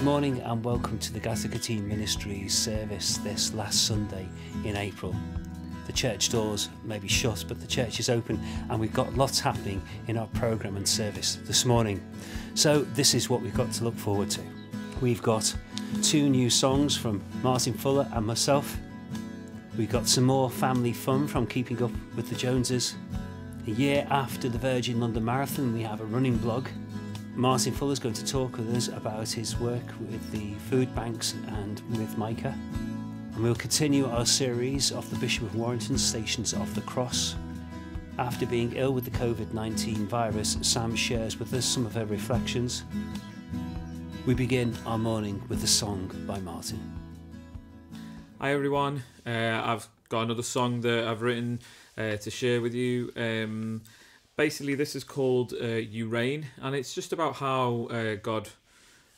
Good morning and welcome to the Gateacre Team Ministries service this last Sunday in April. The church doors may be shut, but the church is open and we've got lots happening in our programme and service this morning. So, this is what we've got to look forward to. We've got two new songs from Martin Fuller and myself. We've got some more family fun from Keeping Up with the Joneses. A year after the Virgin London Marathon, we have a running blog Martin Fuller is going to talk with us about his work with the food banks and with Micah. And we'll continue our series of the Bishop of Warrington Stations of the Cross. After being ill with the COVID 19 virus, Sam shares with us some of her reflections. We begin our morning with a song by Martin. Hi everyone, uh, I've got another song that I've written uh, to share with you. Um, basically, this is called uh, You Reign, and it's just about how uh, God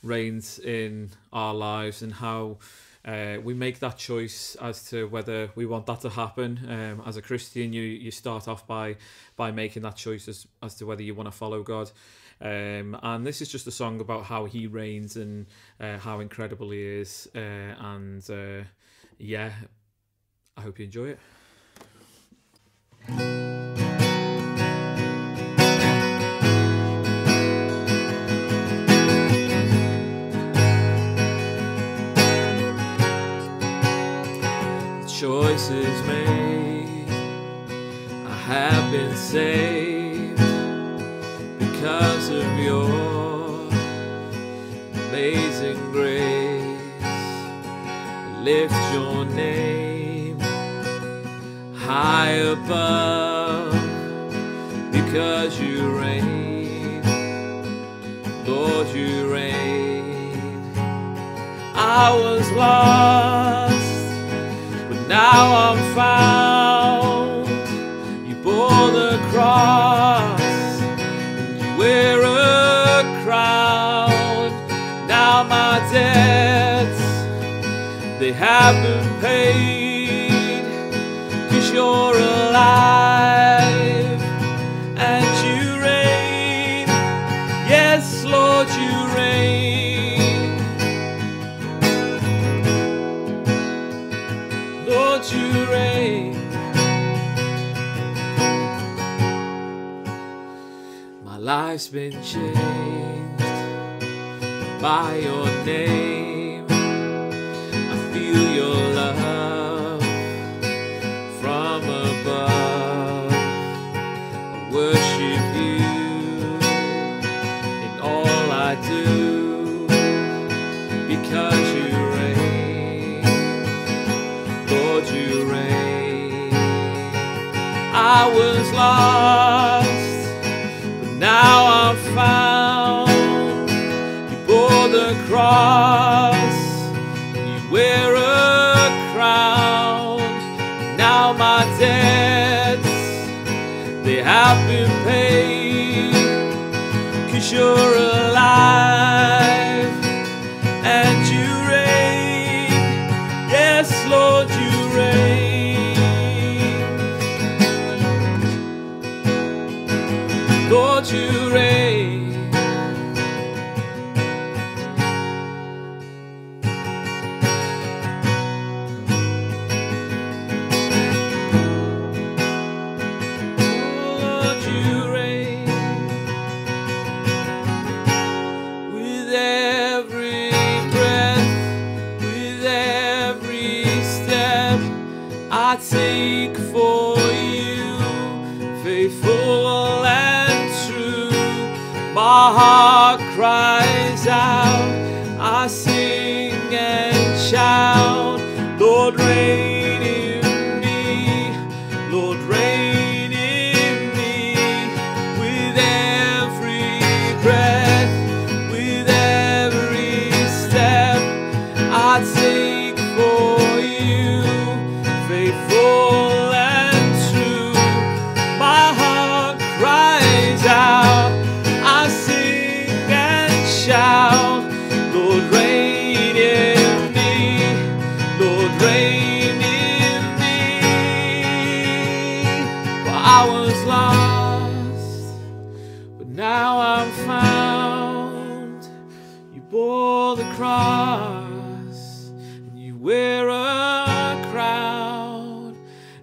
reigns in our lives and how uh, we make that choice as to whether we want that to happen. Um, as a Christian, you you start off by by making that choice as, as to whether you want to follow God. Um, and this is just a song about how He reigns and uh, how incredible He is. Uh, and uh, yeah, I hope you enjoy it. Choices made. I have been saved because of your amazing grace. Lift your name high above because you reign. Lord, you reign. I was lost now I'm found. You bore the cross, and you wear a crown. Now my debts, they have been paid, cause you're alive, life's been changed by your name.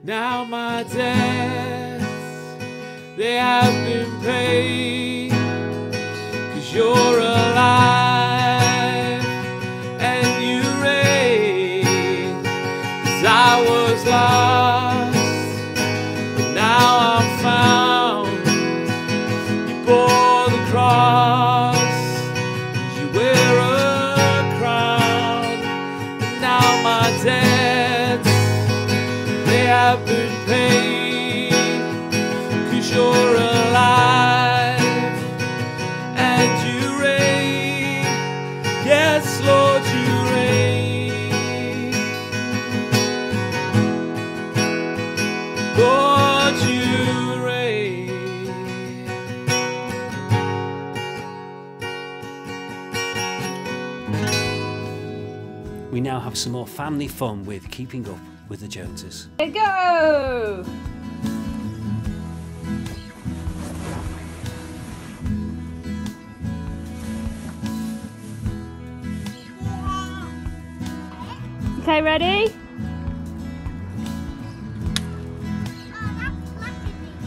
Now my debts, they have been paid, some more family fun with keeping up with the Joneses. There go! Okay, ready?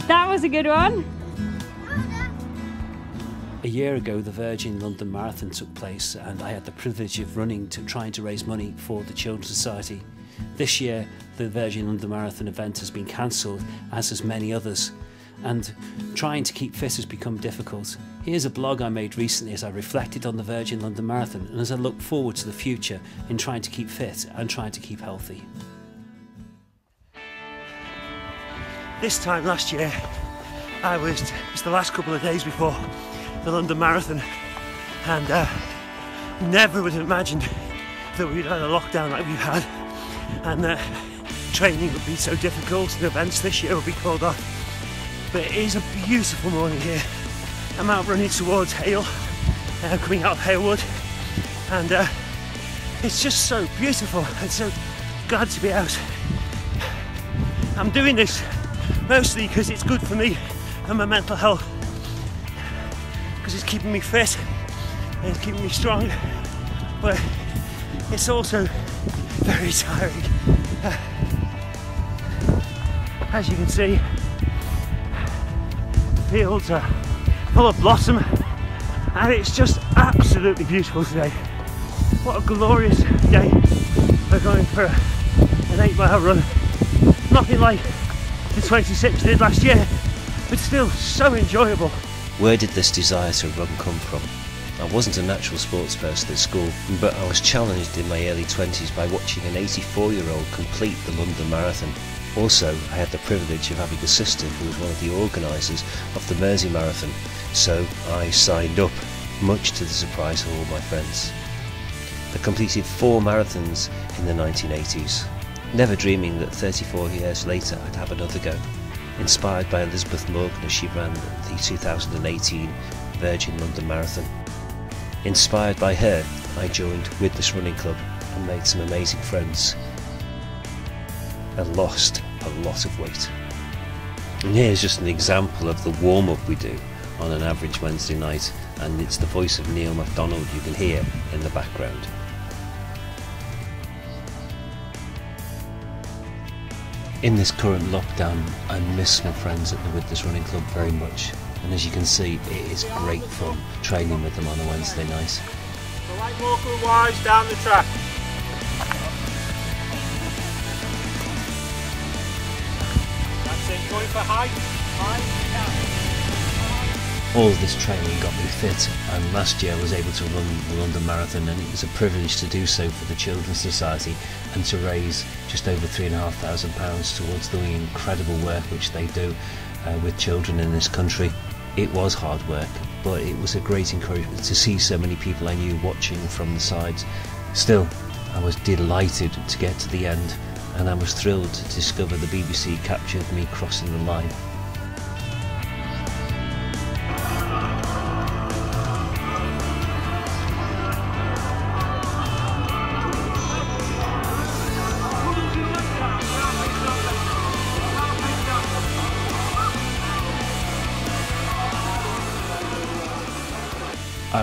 That was a good one. A year ago, the Virgin London Marathon took place, and I had the privilege of running to trying to raise money for the Children's Society. This year, the Virgin London Marathon event has been cancelled, as has many others, and trying to keep fit has become difficult. Here's a blog I made recently as I reflected on the Virgin London Marathon and as I look forward to the future in trying to keep fit and trying to keep healthy. This time last year, I was, it was the last couple of days before the London Marathon, and uh, never would have imagined that we'd had a lockdown like we've had, and that training would be so difficult, and events this year would be called off. But it is a beautiful morning here. I'm out running towards Hale, uh, coming out of Halewood, and uh, it's just so beautiful and so glad to be out. I'm doing this mostly because it's good for me and my mental health because it's keeping me fit and it's keeping me strong. But it's also very tiring. As you can see the fields are full of blossom and it's just absolutely beautiful today. What a glorious day we're going for an eight mile run. Nothing like the 26 did last year, but still so enjoyable. Where did this desire to run come from? I wasn't a natural sports person at school, but I was challenged in my early 20s by watching an 84 year old complete the London Marathon. Also, I had the privilege of having a sister who was one of the organisers of the Mersey Marathon, so I signed up, much to the surprise of all my friends. I completed four marathons in the 1980s, never dreaming that 34 years later I'd have another go. Inspired by Elizabeth Morgan as she ran the 2018 Virgin London Marathon. Inspired by her, I joined with this Running Club and made some amazing friends. And lost a lot of weight. And here's just an example of the warm up we do on an average Wednesday night, and it's the voice of Neil MacDonald you can hear in the background. In this current lockdown, I miss my friends at the Widnes Running Club very much, and as you can see, it is great fun training with them on a Wednesday night. Like Morecambe wise down the track. That's it, going for height. Height, All this training got me fit, and last year I was able to run the London Marathon, and it was a privilege to do so for the Children's Society and to raise just over three and a half thousand pounds towards the incredible work which they do uh, with children in this country. It was hard work, but it was a great encouragement to see so many people I knew watching from the sides. Still, I was delighted to get to the end, and I was thrilled to discover the BBC captured me crossing the line.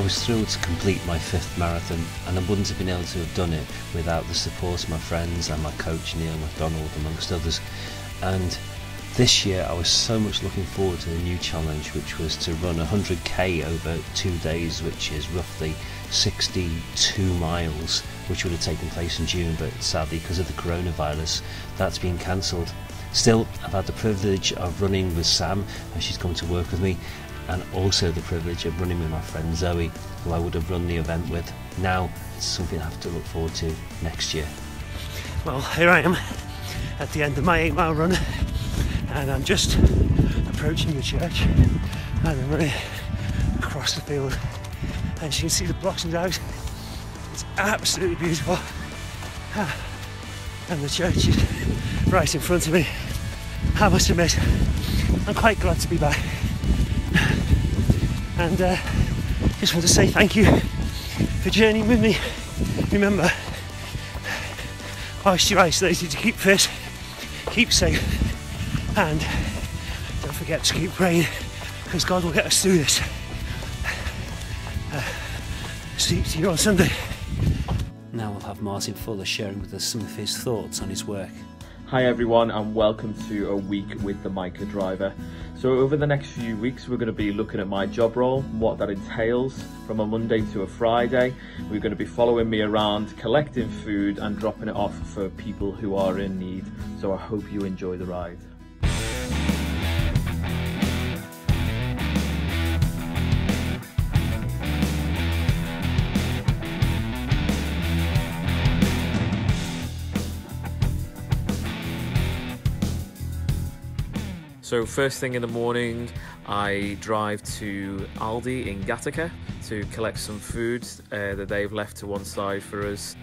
I was thrilled to complete my fifth marathon and I wouldn't have been able to have done it without the support of my friends and my coach Neil MacDonald amongst others. And this year I was so much looking forward to the new challenge which was to run 100k over two days which is roughly 62 miles which would have taken place in June but sadly because of the coronavirus that's been cancelled. Still, I've had the privilege of running with Sam as she's come to work with me and also the privilege of running with my friend Zoe, who I would have run the event with. Now it's something I have to look forward to next year. Well, here I am at the end of my eight mile run, and I'm just approaching the church, and I'm running across the field. And you can see the blossoms out. It's absolutely beautiful. Ah, and the church is right in front of me. I must admit, I'm quite glad to be back and uh, just want to say thank you for journeying with me. Remember, whilst you're isolated, to keep fit, keep safe, and don't forget to keep praying because God will get us through this. Uh, see you on Sunday. Now we'll have Martin Fuller sharing with us some of his thoughts on his work. Hi everyone and welcome to a week with the Micah driver. So over the next few weeks we're going to be looking at my job role, what that entails from a Monday to a Friday. We're going to be following me around collecting food and dropping it off for people who are in need. So I hope you enjoy the ride. So first thing in the morning, I drive to Aldi in Gateacre to collect some food uh, that they've left to one side for us.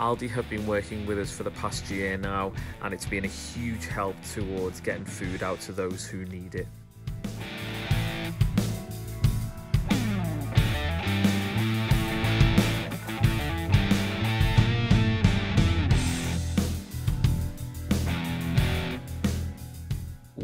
Aldi have been working with us for the past year now and it's been a huge help towards getting food out to those who need it.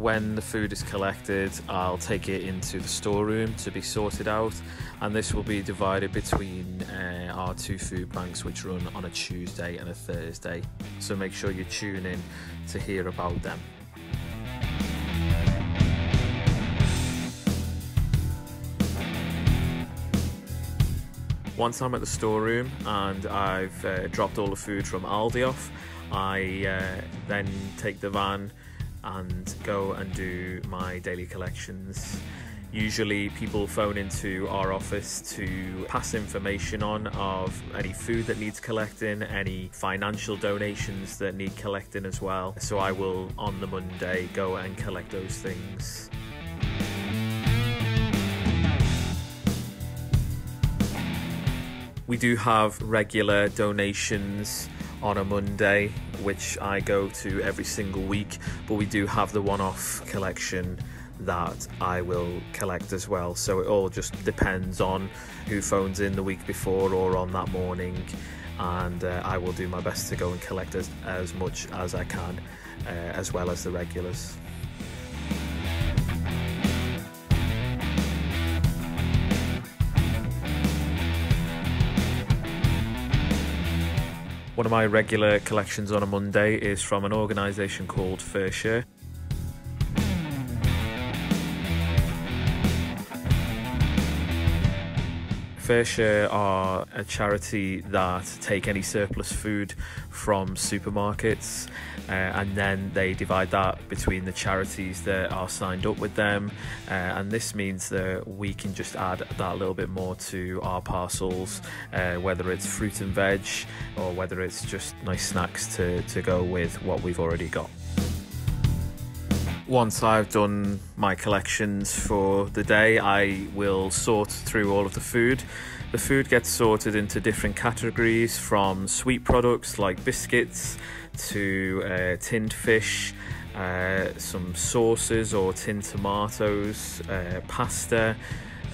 When the food is collected, I'll take it into the storeroom to be sorted out, and this will be divided between uh, our two food banks, which run on a Tuesday and a Thursday. So make sure you tune in to hear about them. Once I'm at the storeroom and I've uh, dropped all the food from Aldi off, I uh, then take the van and go and do my daily collections. Usually, people phone into our office to pass information on of any food that needs collecting, any financial donations that need collecting as well. So, I will on the Monday go and collect those things. We do have regular donations on a Monday, which I go to every single week, but we do have the one off collection that I will collect as well. So it all just depends on who phones in the week before or on that morning, and uh, I will do my best to go and collect as, as much as I can, uh, as well as the regulars. One of my regular collections on a Monday is from an organisation called FareShare. FareShare are a charity that take any surplus food from supermarkets uh, and then they divide that between the charities that are signed up with them uh, and this means that we can just add that a little bit more to our parcels uh, whether it's fruit and veg or whether it's just nice snacks to, to go with what we've already got once I've done my collections for the day, I will sort through all of the food. The food gets sorted into different categories from sweet products like biscuits to uh, tinned fish, uh, some sauces or tinned tomatoes, uh, pasta,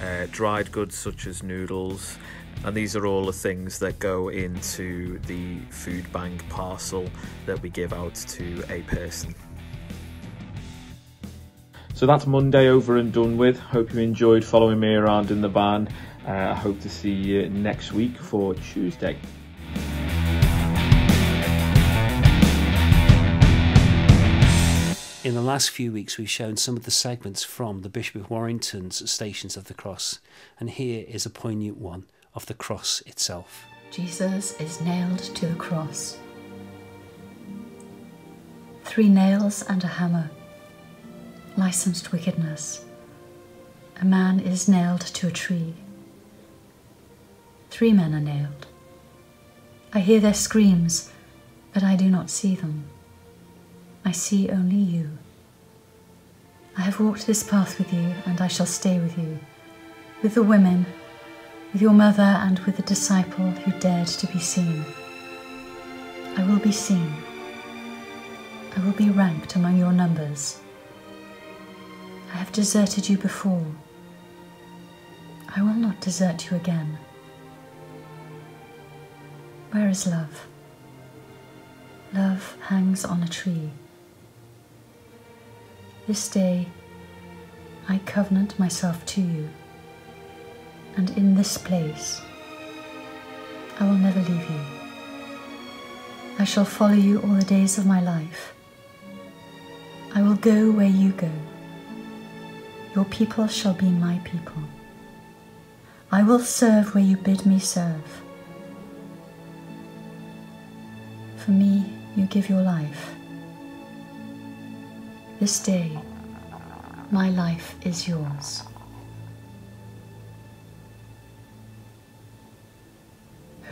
uh, dried goods such as noodles. And these are all the things that go into the food bank parcel that we give out to a person. So that's Monday over and done with. Hope you enjoyed following me around in the van. Uh, I hope to see you next week for Tuesday. In the last few weeks, we've shown some of the segments from the Bishop of Warrington's Stations of the Cross, and here is a poignant one of the cross itself. Jesus is nailed to the cross. Three nails and a hammer, licensed wickedness. A man is nailed to a tree. Three men are nailed. I hear their screams, but I do not see them. I see only you. I have walked this path with you, and I shall stay with you, with the women, with your mother, and with the disciple who dared to be seen. I will be seen. I will be ranked among your numbers. I have deserted you before. I will not desert you again. Where is love? Love hangs on a tree. This day I covenant myself to you, and in this place I will never leave you. I shall follow you all the days of my life. I will go where you go. Your people shall be my people. I will serve where you bid me serve. For me, you give your life. This day, my life is yours.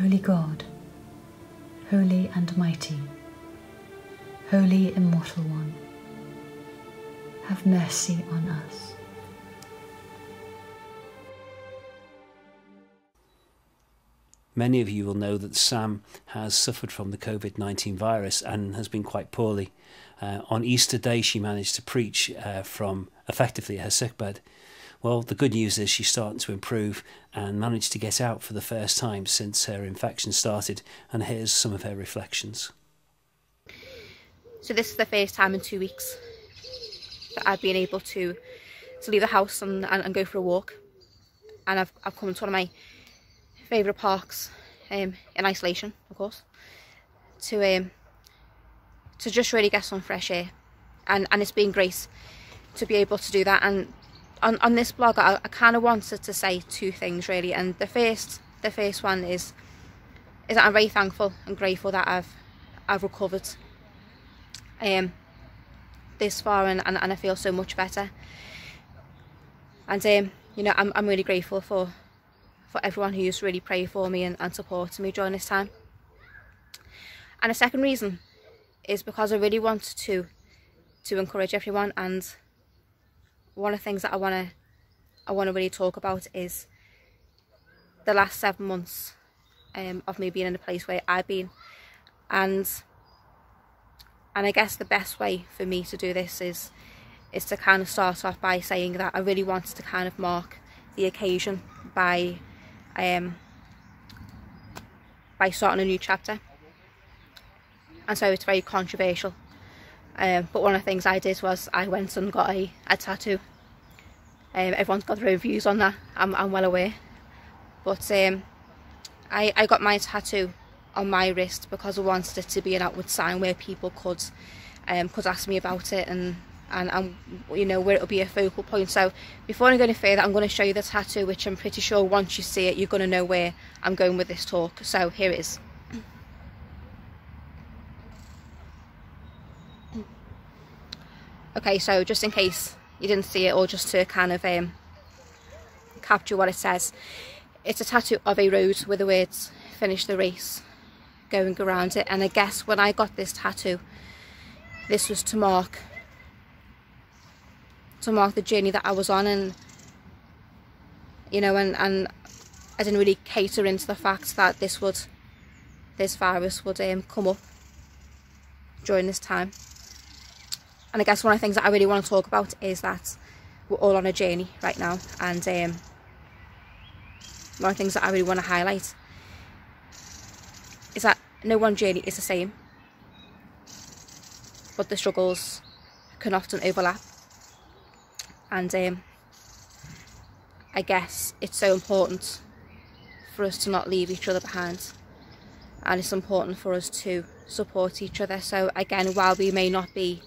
Holy God, holy and mighty, holy immortal one, have mercy on us. Many of you will know that Sam has suffered from the COVID 19 virus and has been quite poorly. Uh, on Easter Day, she managed to preach uh, from effectively her sickbed. Well, the good news is she's starting to improve and managed to get out for the first time since her infection started. And here's some of her reflections. So, this is the first time in two weeks that I've been able to, to leave the house and, and, and go for a walk. And I've, I've come to one of my favourite parks um, in isolation, of course, to um, to just really get some fresh air. And, and it's been great to be able to do that. And on, on this blog, I, I kind of wanted to say two things really. And the first, the first one is, is that I'm very thankful and grateful that I've, I've recovered um, this far and, and, and I feel so much better. And um, you know, I'm, I'm really grateful for for everyone who's really prayed for me and, and supported me during this time. And a second reason is because I really want to to encourage everyone and one of the things that I want to I want to really talk about is the last seven months um, of me being in a place where I've been and and I guess the best way for me to do this is is to kind of start off by saying that I really wanted to kind of mark the occasion by um, by starting a new chapter. And so it's very controversial. Um, but one of the things I did was I went and got a, a tattoo. Um, everyone's got their own views on that. I'm, I'm well aware. But um, I, I got my tattoo on my wrist because I wanted it to be an outward sign where people could um, could ask me about it and and, you know where it'll be a focal point. So before I go any further I'm going to show you the tattoo which I'm pretty sure once you see it you're going to know where I'm going with this talk. So here it is. Okay so just in case you didn't see it or just to kind of um, capture what it says it's a tattoo of a road with the words finish the race going around it. And I guess when I got this tattoo this was to mark to mark the journey that I was on and you know and, and I didn't really cater into the fact that this would this virus would um, come up during this time. And I guess one of the things that I really want to talk about is that we're all on a journey right now and um, one of the things that I really want to highlight is that no one journey is the same but the struggles can often overlap And um, I guess it's so important for us to not leave each other behind. And it's important for us to support each other. So again, while we may not be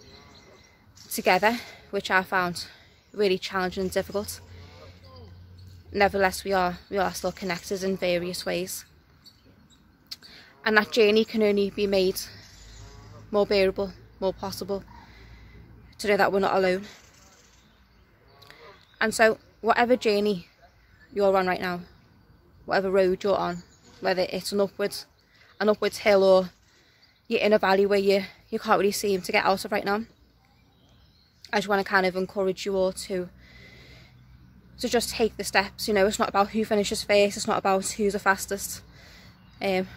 together, which I found really challenging and difficult, nevertheless we are we are still connected in various ways. And that journey can only be made more bearable, more possible, to know that we're not alone. And so whatever journey you're on right now, whatever road you're on, whether it's an upwards an upwards hill or you're in a valley where you, you can't really seem to get out of right now. I just want to kind of encourage you all to to just take the steps. You know, it's not about who finishes first, it's not about who's the fastest. Um,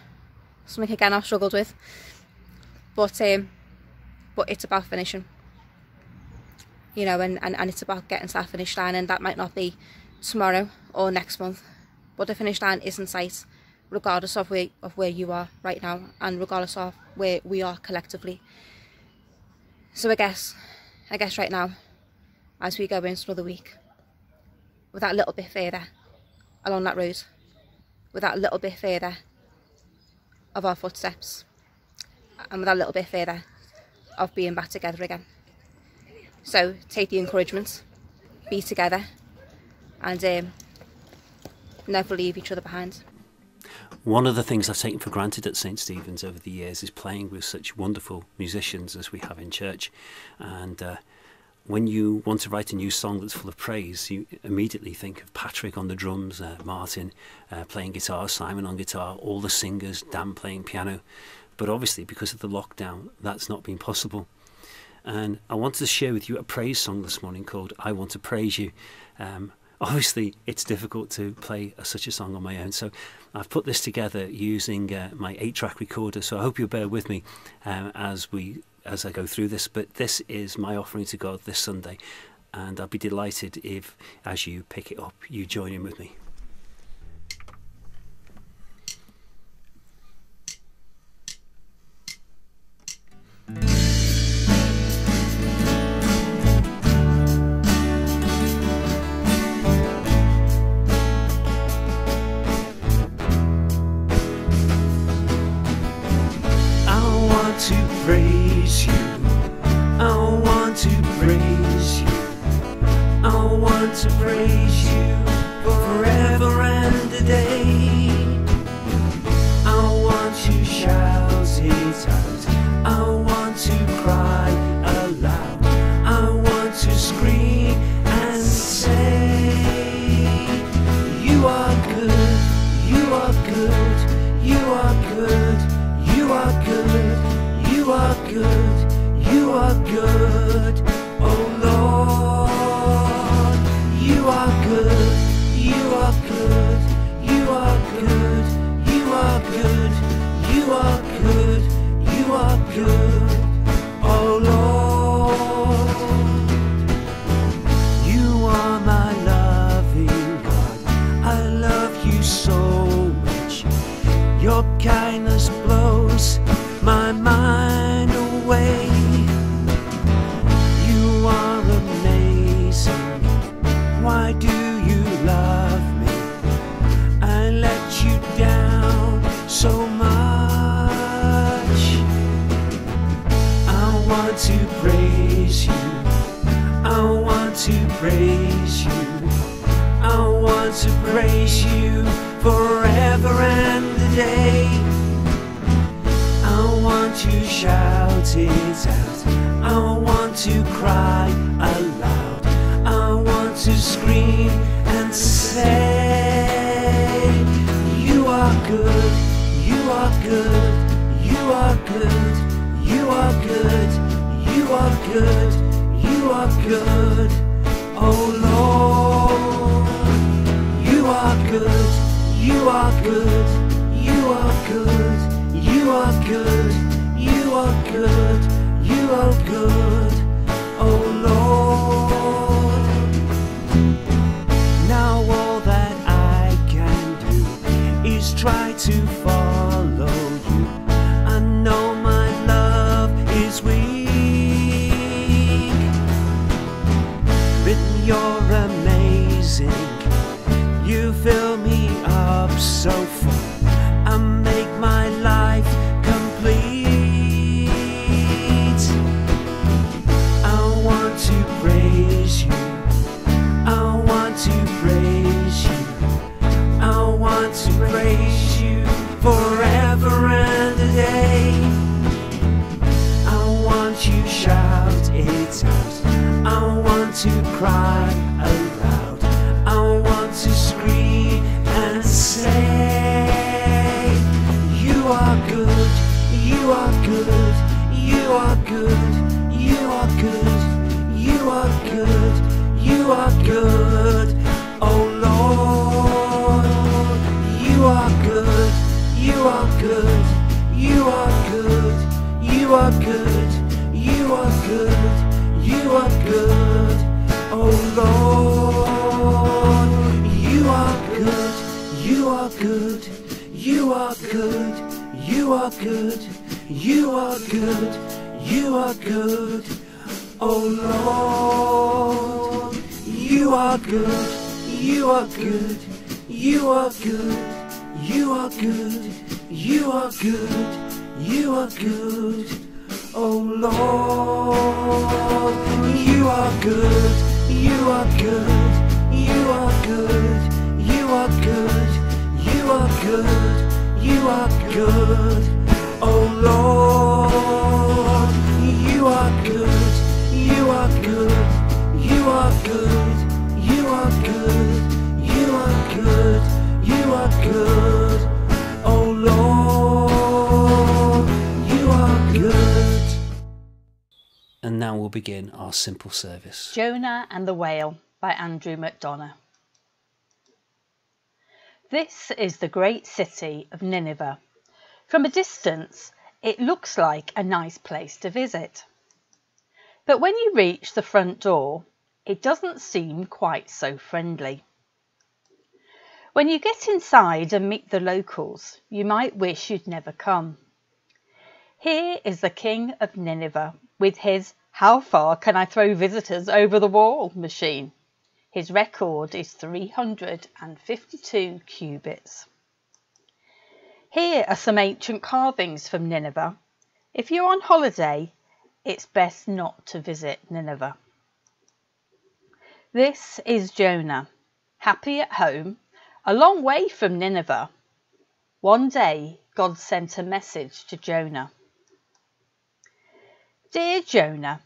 something again I've struggled with. But um, but it's about finishing. You know, and, and, and it's about getting to that finish line and that might not be tomorrow or next month. But the finish line is in sight regardless of where of where you are right now and regardless of where we are collectively. So I guess I guess right now, as we go into another week, with that little bit further along that road, with that little bit further of our footsteps, and with that little bit further of being back together again. So take the encouragement, be together, and um, never leave each other behind. One of the things I've taken for granted at St Stephen's over the years is playing with such wonderful musicians as we have in church. And uh, when you want to write a new song that's full of praise, you immediately think of Patrick on the drums, uh, Martin uh, playing guitar, Simon on guitar, all the singers, Dan playing piano. But obviously, because of the lockdown, that's not been possible. And I wanted to share with you a praise song this morning called I Want to Praise You. Um, obviously it's difficult to play a, such a song on my own. So I've put this together using uh, my 8 track recorder. So I hope you'll bear with me um, as we as I go through this. But this is my offering to God this Sunday. And I'd be delighted if as you pick it up you join in with me praise you. I want to praise you. I want to praise you. to praise you. I want to praise you forever and a day. I want to shout it out. I want to cry aloud. I want to scream and say, You are good, you are good, you are good, you are good, you are good, you are good. You are good your to cry you are good, you are good, you are good, oh Lord. You are good, you are good, you are good, you are good, you are good, you are good, oh Lord. You are good, you are good, you are good, you are good, you are good, you are good, oh Lord. You are good, you are good, you are good, you are good, you are good, you are good, oh Lord. You are good. And now we'll begin our simple service. Jonah and the Whale by Andrew McDonough. This is the great city of Nineveh. From a distance, it looks like a nice place to visit. But when you reach the front door, it doesn't seem quite so friendly. When you get inside and meet the locals, you might wish you'd never come. Here is the king of Nineveh with his How far can I throw visitors over the wall machine. His record is 352 cubits. Here are some ancient carvings from Nineveh. If you're on holiday, it's best not to visit Nineveh. This is Jonah, happy at home, a long way from Nineveh. One day, God sent a message to Jonah. Dear Jonah,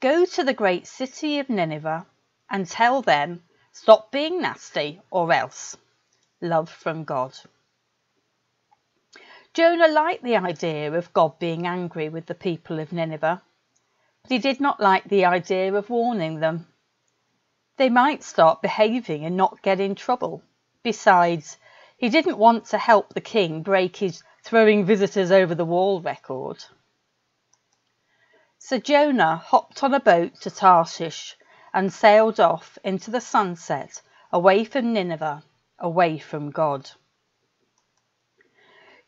go to the great city of Nineveh and tell them, stop being nasty or else. Love from God. Jonah liked the idea of God being angry with the people of Nineveh, but he did not like the idea of warning them. They might start behaving and not get in trouble. Besides, he didn't want to help the king break his throwing visitors over the wall record. So Jonah hopped on a boat to Tarshish and sailed off into the sunset, away from Nineveh, away from God.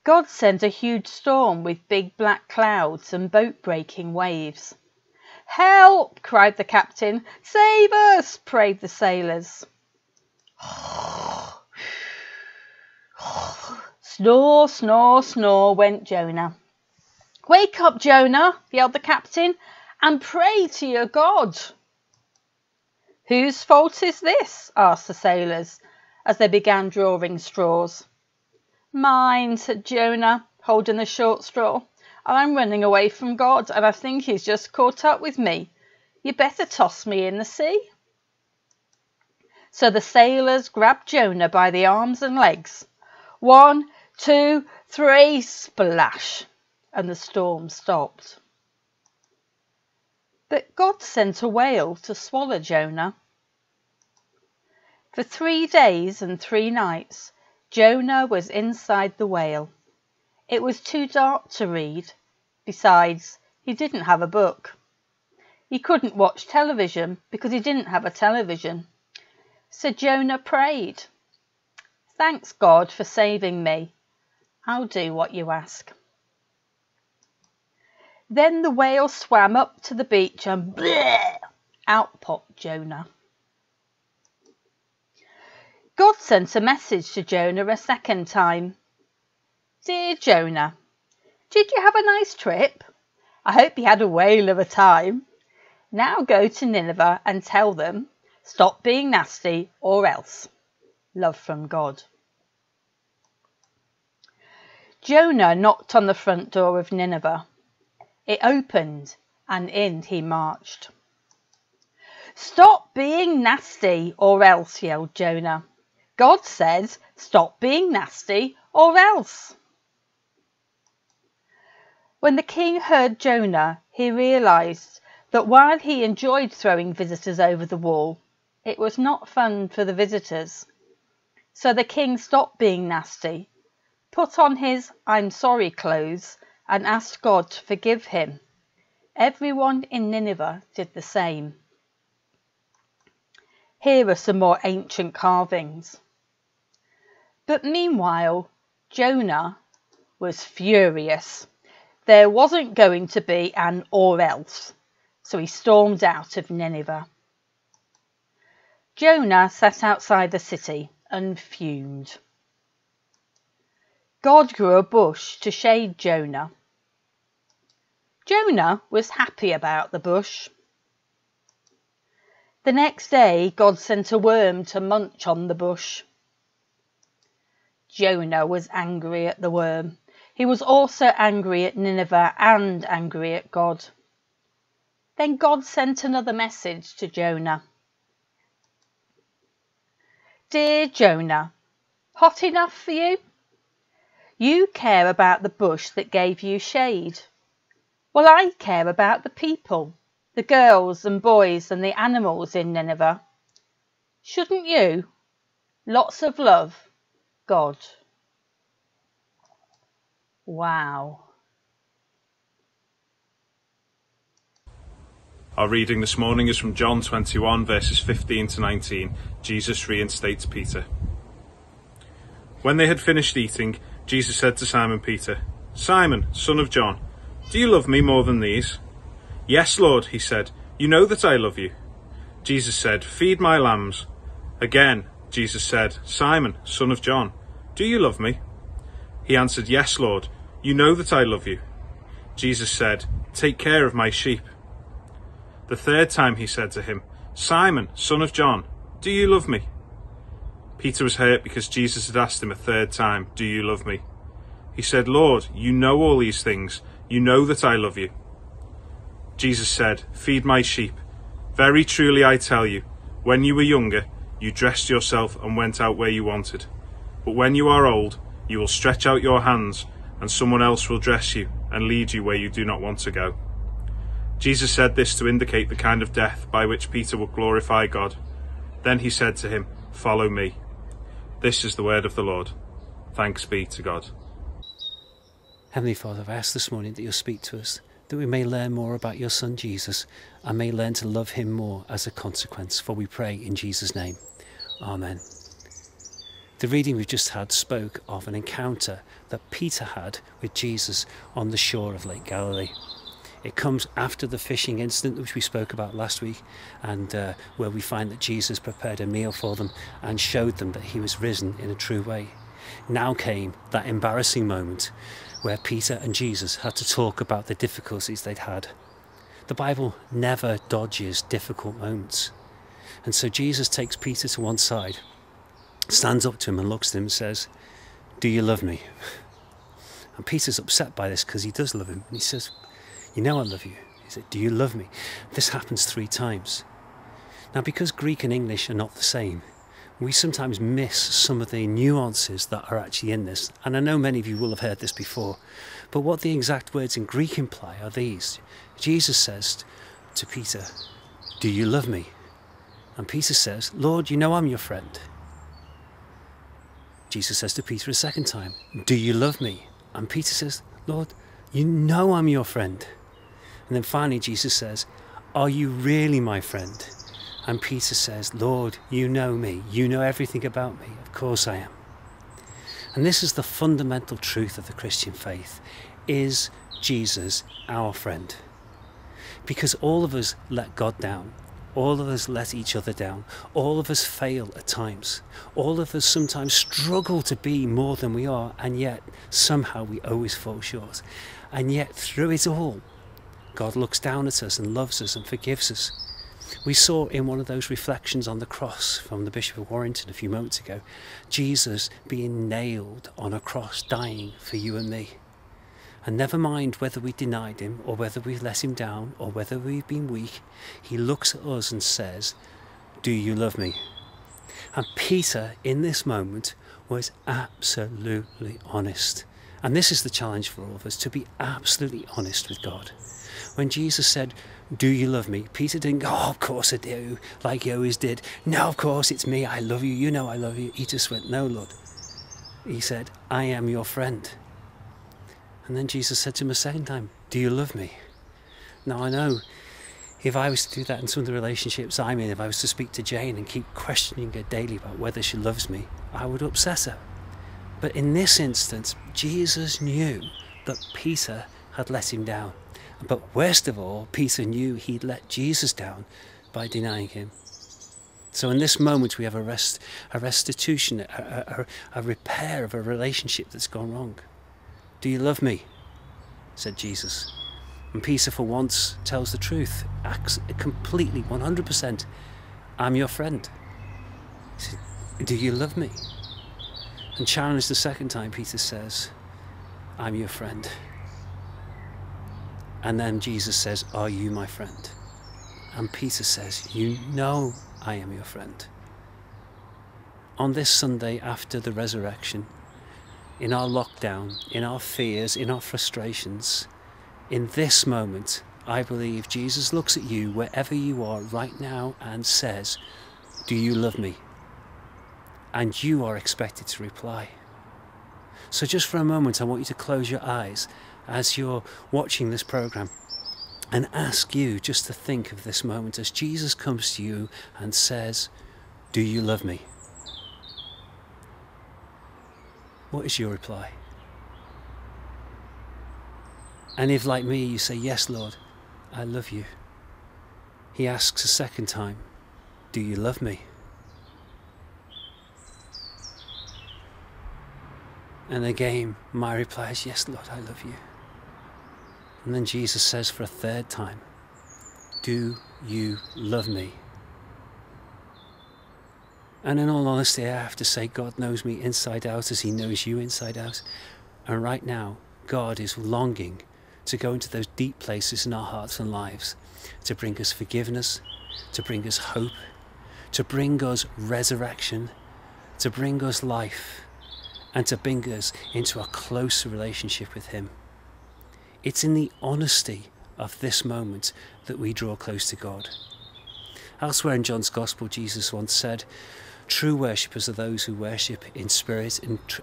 God sent a huge storm with big black clouds and boat breaking waves. Help! cried the captain. Save us! prayed the sailors. snore, snore, snore went Jonah. Wake up, Jonah, yelled the captain, and pray to your God. Whose fault is this? asked the sailors as they began drawing straws. Mine, said Jonah, holding the short straw. I'm running away from God, and I think he's just caught up with me. You better toss me in the sea. So the sailors grabbed Jonah by the arms and legs. One, two, three, splash, and the storm stopped. But God sent a whale to swallow Jonah. For three days and three nights, Jonah was inside the whale. It was too dark to read. Besides, he didn't have a book. He couldn't watch television because he didn't have a television. So Jonah prayed. Thanks, God, for saving me. I'll do what you ask. Then the whale swam up to the beach and bleh, out popped Jonah. God sent a message to Jonah a second time. Dear Jonah, did you have a nice trip? I hope you had a whale of a time. Now go to Nineveh and tell them, stop being nasty or else. Love from God. Jonah knocked on the front door of Nineveh. It opened and in he marched. Stop being nasty or else, yelled Jonah. God says, Stop being nasty or else. When the king heard Jonah, he realized that while he enjoyed throwing visitors over the wall, it was not fun for the visitors. So the king stopped being nasty, put on his I'm sorry clothes, and asked God to forgive him. Everyone in Nineveh did the same. Here are some more ancient carvings. But meanwhile, Jonah was furious. There wasn't going to be an or else, so he stormed out of Nineveh. Jonah sat outside the city and fumed. God grew a bush to shade Jonah. Jonah was happy about the bush. The next day, God sent a worm to munch on the bush. Jonah was angry at the worm. He was also angry at Nineveh and angry at God. Then God sent another message to Jonah. Dear Jonah, hot enough for you? You care about the bush that gave you shade. Well, I care about the people the girls and boys and the animals in Nineveh. Shouldn't you? Lots of love, God. Wow. Our reading this morning is from John 21, verses 15 to 19. Jesus reinstates Peter. When they had finished eating, Jesus said to Simon Peter, Simon, son of John, do you love me more than these? Yes, Lord, he said, you know that I love you. Jesus said, Feed my lambs. Again, Jesus said, Simon, son of John, do you love me? He answered, Yes, Lord, you know that I love you. Jesus said, Take care of my sheep. The third time he said to him, Simon, son of John, do you love me? Peter was hurt because Jesus had asked him a third time, Do you love me? He said, Lord, you know all these things. You know that I love you. Jesus said, Feed my sheep. Very truly I tell you, when you were younger, you dressed yourself and went out where you wanted. But when you are old, you will stretch out your hands, and someone else will dress you and lead you where you do not want to go. Jesus said this to indicate the kind of death by which Peter would glorify God. Then he said to him, Follow me. This is the word of the Lord. Thanks be to God. Heavenly Father, I ask this morning that you'll speak to us that we may learn more about your Son Jesus and may learn to love him more as a consequence. For we pray in Jesus' name. Amen. The reading we've just had spoke of an encounter that Peter had with Jesus on the shore of Lake Galilee. It comes after the fishing incident which we spoke about last week, and uh, where we find that Jesus prepared a meal for them and showed them that he was risen in a true way. Now came that embarrassing moment where Peter and Jesus had to talk about the difficulties they'd had. The Bible never dodges difficult moments. And so Jesus takes Peter to one side, stands up to him and looks at him and says, Do you love me? And Peter's upset by this because he does love him. And he says, You know I love you. He said, Do you love me? This happens three times. Now, because Greek and English are not the same, we sometimes miss some of the nuances that are actually in this. And I know many of you will have heard this before, but what the exact words in Greek imply are these Jesus says to Peter, Do you love me? And Peter says, Lord, you know I'm your friend. Jesus says to Peter a second time, Do you love me? And Peter says, Lord, you know I'm your friend. And then finally, Jesus says, Are you really my friend? And Peter says, Lord, you know me. You know everything about me. Of course I am. And this is the fundamental truth of the Christian faith. Is Jesus our friend? Because all of us let God down. All of us let each other down. All of us fail at times. All of us sometimes struggle to be more than we are, and yet somehow we always fall short. And yet, through it all, God looks down at us and loves us and forgives us we saw in one of those reflections on the cross from the Bishop of Warrington a few moments ago, Jesus being nailed on a cross, dying for you and me. And never mind whether we denied him or whether we've let him down or whether we've been weak, he looks at us and says, Do you love me? And Peter, in this moment, was absolutely honest. And this is the challenge for all of us to be absolutely honest with God. When Jesus said, Do you love me? Peter didn't go, Oh, of course I do, like he always did. No, of course it's me. I love you. You know I love you. He just went, No, Lord. He said, I am your friend. And then Jesus said to him a second time, Do you love me? Now I know if I was to do that in some of the relationships I'm in, if I was to speak to Jane and keep questioning her daily about whether she loves me, I would upset her. But in this instance, Jesus knew that Peter had let him down. But worst of all, Peter knew he'd let Jesus down by denying him. So in this moment, we have a, rest, a restitution, a, a, a repair of a relationship that's gone wrong. Do you love me? said Jesus. And Peter, for once, tells the truth, acts completely, 100%. I'm your friend. He said, Do you love me? And challenged the second time, Peter says, I'm your friend. And then Jesus says, Are you my friend? And Peter says, You know I am your friend. On this Sunday after the resurrection, in our lockdown, in our fears, in our frustrations, in this moment, I believe Jesus looks at you wherever you are right now and says, Do you love me? And you are expected to reply. So, just for a moment, I want you to close your eyes as you're watching this program and ask you just to think of this moment as Jesus comes to you and says, Do you love me? What is your reply? And if, like me, you say, Yes, Lord, I love you, he asks a second time, Do you love me? And again, my reply is, Yes, Lord, I love you. And then Jesus says for a third time, Do you love me? And in all honesty, I have to say, God knows me inside out as He knows you inside out. And right now, God is longing to go into those deep places in our hearts and lives to bring us forgiveness, to bring us hope, to bring us resurrection, to bring us life, and to bring us into a closer relationship with Him. It's in the honesty of this moment that we draw close to God. Elsewhere in John's Gospel, Jesus once said, True worshippers are those who worship in spirit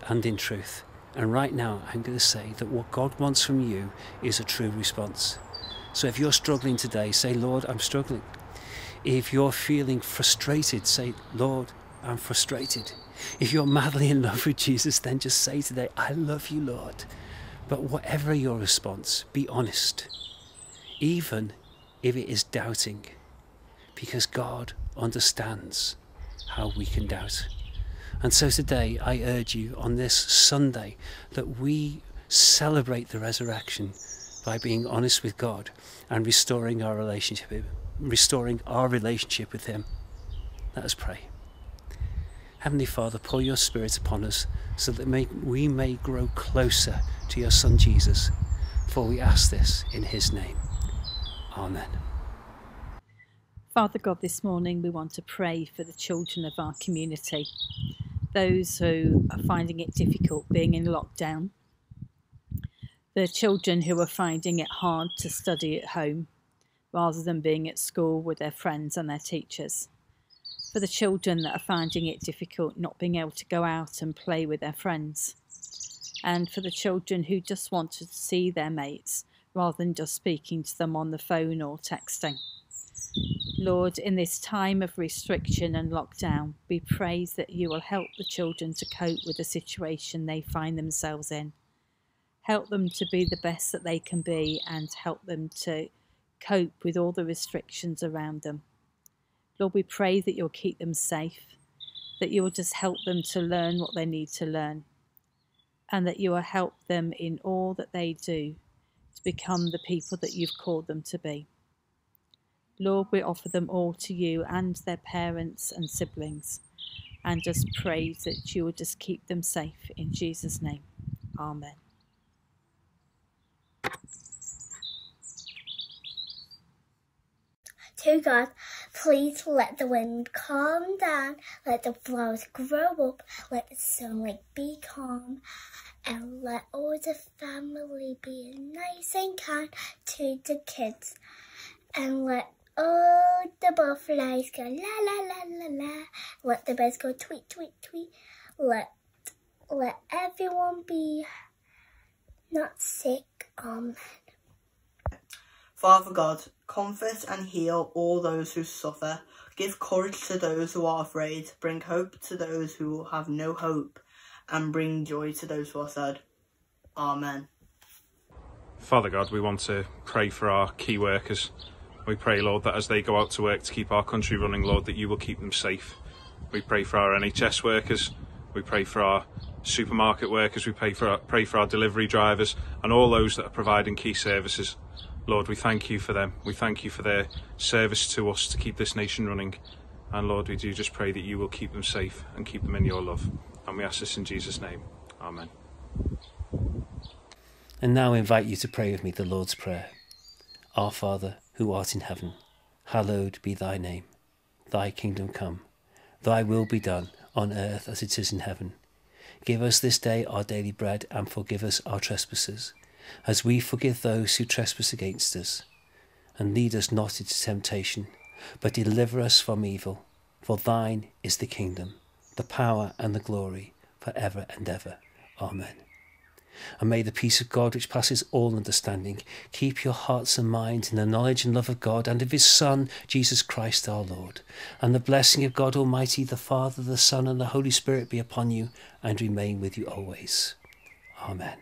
and in truth. And right now, I'm going to say that what God wants from you is a true response. So if you're struggling today, say, Lord, I'm struggling. If you're feeling frustrated, say, Lord, I'm frustrated. If you're madly in love with Jesus, then just say today, I love you, Lord. But whatever your response, be honest, even if it is doubting, because God understands how we can doubt. And so today, I urge you on this Sunday that we celebrate the resurrection by being honest with God and restoring our relationship, restoring our relationship with Him. Let us pray. Heavenly Father, pour your Spirit upon us so that may, we may grow closer to your Son Jesus. For we ask this in his name. Amen. Father God, this morning we want to pray for the children of our community, those who are finding it difficult being in lockdown, the children who are finding it hard to study at home rather than being at school with their friends and their teachers, for the children that are finding it difficult not being able to go out and play with their friends and for the children who just want to see their mates rather than just speaking to them on the phone or texting. Lord, in this time of restriction and lockdown, we pray that you will help the children to cope with the situation they find themselves in. Help them to be the best that they can be and help them to cope with all the restrictions around them. Lord, we pray that you'll keep them safe, that you will just help them to learn what they need to learn and that you will help them in all that they do to become the people that you've called them to be. Lord, we offer them all to you and their parents and siblings, and just pray that you will just keep them safe in Jesus' name. Amen. To God, Please let the wind calm down, let the flowers grow up, let the sunlight be calm, and let all the family be nice and kind to the kids. And let all the butterflies go la la la la la. Let the birds go tweet tweet tweet. Let let everyone be not sick. Amen. Father God, comfort and heal all those who suffer. Give courage to those who are afraid. Bring hope to those who have no hope. And bring joy to those who are sad. Amen. Father God, we want to pray for our key workers. We pray, Lord, that as they go out to work to keep our country running, Lord, that you will keep them safe. We pray for our NHS workers. We pray for our supermarket workers. We pray for our, pray for our delivery drivers and all those that are providing key services. Lord, we thank you for them. We thank you for their service to us to keep this nation running. And Lord, we do just pray that you will keep them safe and keep them in your love. And we ask this in Jesus' name. Amen. And now I invite you to pray with me the Lord's Prayer. Our Father, who art in heaven, hallowed be thy name. Thy kingdom come. Thy will be done on earth as it is in heaven. Give us this day our daily bread and forgive us our trespasses, as we forgive those who trespass against us. And lead us not into temptation, but deliver us from evil. For thine is the kingdom, the power, and the glory, for ever and ever. Amen. And may the peace of God, which passes all understanding, keep your hearts and minds in the knowledge and love of God and of His Son, Jesus Christ our Lord. And the blessing of God Almighty, the Father, the Son, and the Holy Spirit be upon you and remain with you always. Amen.